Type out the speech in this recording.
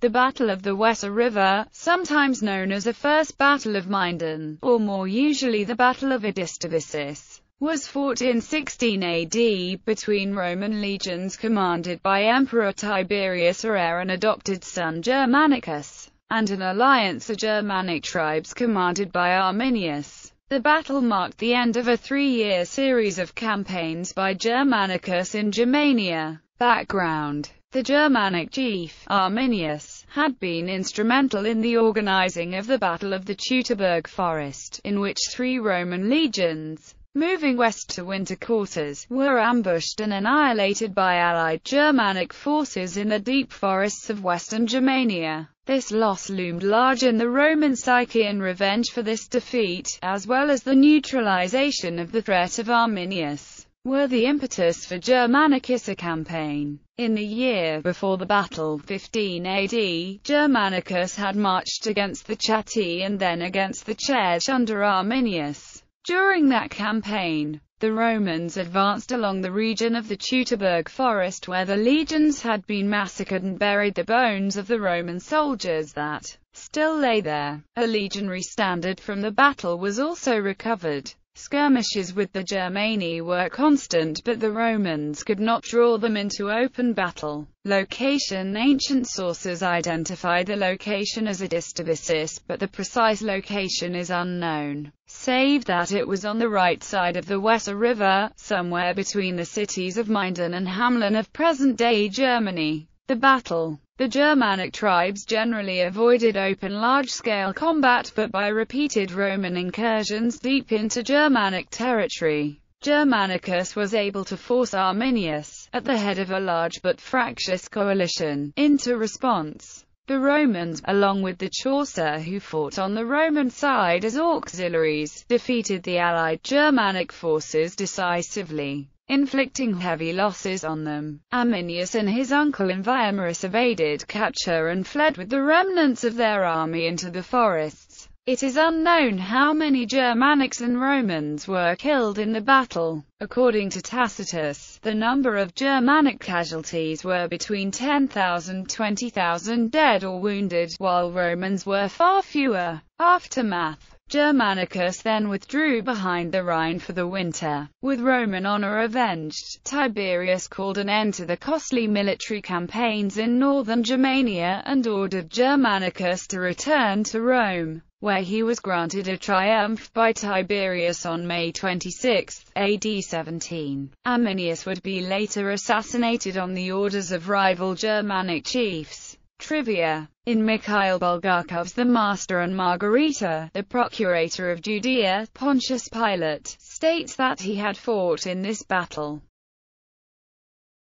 The Battle of the Weser River, sometimes known as the First Battle of Minden, or more usually the Battle of Idistavisus, was fought in 16 AD, between Roman legions commanded by Emperor Tiberius or Aaron adopted son Germanicus, and an alliance of Germanic tribes commanded by Arminius. The battle marked the end of a three-year series of campaigns by Germanicus in Germania. Background the Germanic chief, Arminius, had been instrumental in the organizing of the Battle of the Teutoburg Forest, in which three Roman legions, moving west to winter quarters, were ambushed and annihilated by allied Germanic forces in the deep forests of western Germania. This loss loomed large in the Roman psyche in revenge for this defeat, as well as the neutralization of the threat of Arminius were the impetus for Germanicus' campaign. In the year before the battle, 15 AD, Germanicus had marched against the Chatti and then against the Cherusci under Arminius. During that campaign, the Romans advanced along the region of the Teutoburg forest where the legions had been massacred and buried the bones of the Roman soldiers that still lay there. A legionary standard from the battle was also recovered. Skirmishes with the Germani were constant but the Romans could not draw them into open battle. Location Ancient sources identify the location as Idistavisus, but the precise location is unknown, save that it was on the right side of the Weser River, somewhere between the cities of Minden and Hamelin of present-day Germany. The battle the Germanic tribes generally avoided open large-scale combat but by repeated Roman incursions deep into Germanic territory, Germanicus was able to force Arminius, at the head of a large but fractious coalition, into response. The Romans, along with the Chauci who fought on the Roman side as auxiliaries, defeated the allied Germanic forces decisively inflicting heavy losses on them. Arminius and his uncle Inguiomerus evaded capture and fled with the remnants of their army into the forests. It is unknown how many Germanics and Romans were killed in the battle. According to Tacitus, the number of Germanic casualties were between 10,000 and 20,000 dead or wounded, while Romans were far fewer. Aftermath Germanicus then withdrew behind the Rhine for the winter. With Roman honor avenged, Tiberius called an end to the costly military campaigns in northern Germania and ordered Germanicus to return to Rome, where he was granted a triumph by Tiberius on May 26, AD 17. Arminius would be later assassinated on the orders of rival Germanic chiefs. Trivia. In Mikhail Bulgakov's The Master and Margarita, the procurator of Judea, Pontius Pilate, states that he had fought in this battle.